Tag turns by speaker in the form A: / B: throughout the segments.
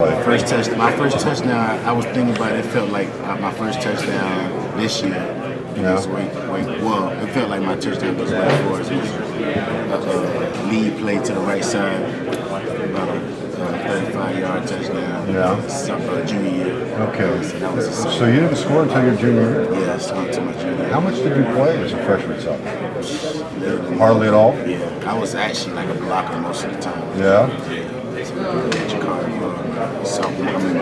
A: First touch, my first touchdown. I was thinking about it. It felt like my first touchdown this year.
B: Yeah.
A: was Wake, Wake, well, it felt like my touchdown was. It was a, a lead play to the right side, about a 35 yard touchdown.
B: Yeah.
A: Uh, junior year.
B: Okay.
A: So that was a
B: So you didn't score until your junior year?
A: yeah, it's not too much. Junior.
B: How much did you play as a freshman sophomore? Hardly at all?
A: Yeah, I was actually like a blocker most of the time.
B: Yeah?
A: Yeah. So, Chicago, uh, sophomore, I mean,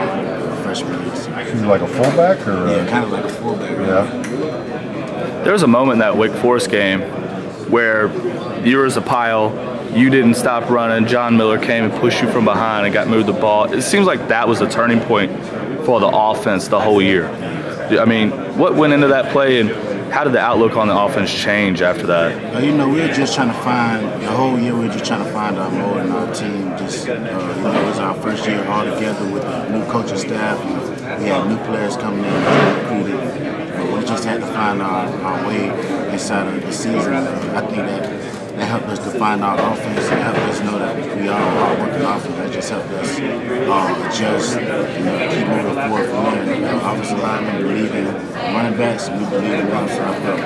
A: freshman year. So,
B: So like a fullback or?
A: yeah, kind of like a fullback. really.
B: Yeah.
C: There was a moment in that Wake Forest game where you were as a pile, you didn't stop running. John Miller came and pushed you from behind and got moved the ball. It seems like that was a turning point for the offense the whole year. I mean, what went into that play and how did the outlook on the offense change after that?
A: Uh, you know, we were just trying to find the whole year. We were just trying to find our mode in our team. Just uh, you know, it was our first year all together with the new coaching staff. We had new players coming in, recruited. But we just had to find our, our way inside of the season. I think that that helped us define our offense. It helped us know that we are a hard-working offense. That just helped us uh, adjust, know, keep moving forward from there. Our offensive linemen believe in running backs. We believe in them, so I felt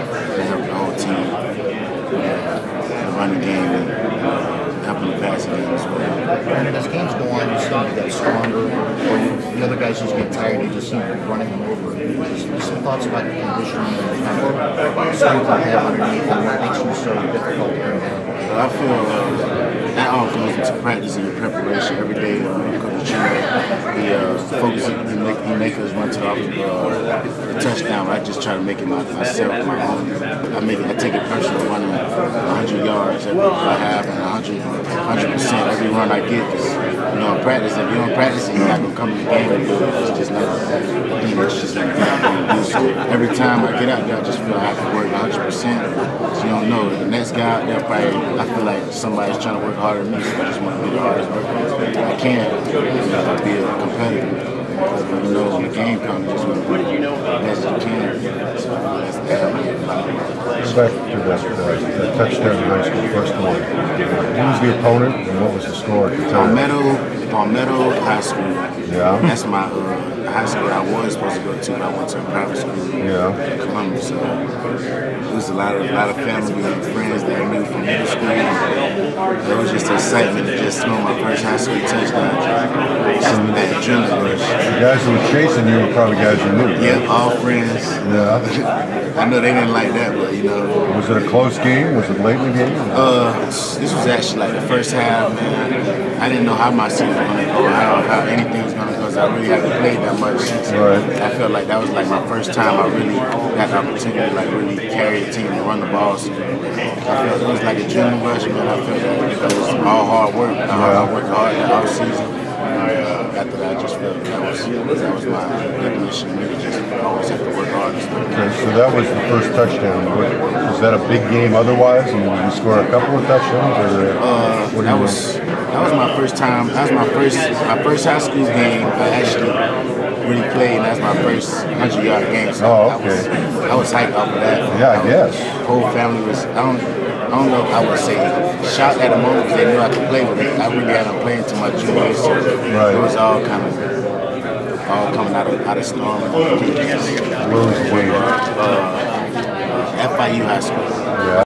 A: helped the whole team the running game and uh, helping the passing game as well.
D: And as games go on, you seem to get stronger, or you, the guys just get tired, you just to running them over. Just some thoughts about your conditioning and of strength you have underneath and what makes you so difficult.
A: I feel uh, that all goes into practice and preparation every day. Uh, Coach Chin, he uh, focuses, he make, he make us run to the, uh, the touchdown. I just try to make it my, myself, my own. I make it, I take it personal running 100 yards every half and 100 percent every run I get. Cause, you know, in practice, if you don't practice, you're not gonna come in the game and do it. It's just not a thing. It's just like do. So every time I get out there, I just feel I have to work 100 percent. So you don't know the next guy out there probably. I feel like somebody's trying to work harder than me. So I just want to be the hardest worker I can. You know, be a competitor. Because you know when the game comes, just want to be the best you can. So that's that.
B: Back to that, uh, that touchdown high school, first one. Who was the opponent and what was the score at the time?
A: Palmetto, Palmetto High School.
B: Yeah.
A: That's my uh, high school I was supposed to go to. but I went to a private school.
B: Yeah.
A: In Columbus. So it was a lot of a lot of family and friends that I knew from middle school. It was just excitement to just throw my first high school touchdown. Just that adrenaline rush.
B: The guys who were chasing you were probably guys you knew. right?
A: Yeah, all friends.
B: Yeah.
A: I know they didn't like that, but you know.
B: Was it a close game? Was it late in the game?
A: Uh, this was actually like the first half, man. I didn't know how my season was gonna go, how, how anything was gonna go. 'cause I really haven't played that much.
B: Right.
A: I felt like that was like my first time I really got the opportunity to like really carry the team and run the ball. So I felt it was like a adrenaline rush, man. I felt that all hard work. I, I worked hard off season. Uh, after that, I just felt that was that was my definition. You just always have to work hard.
B: Okay, so that was the first touchdown. Was that a big game otherwise? And you score a couple of touchdowns? Or,
A: Uh,
B: uh what
A: that was that was my first time. That was my first my first high school game. I actually really played. And that's my first hundred yard game. So
B: Oh,
A: I was. I was hyped off of that.
B: Yeah, I guess.
A: Whole family was. I don't. I don't know if I would say shocked at the moment because they knew I could play with it. I really hadn't played until my junior year, so
B: Right.
A: it was all kind of all coming out of out of storm.
B: Where was the game?
A: Uh, FIU high school.
B: Yeah.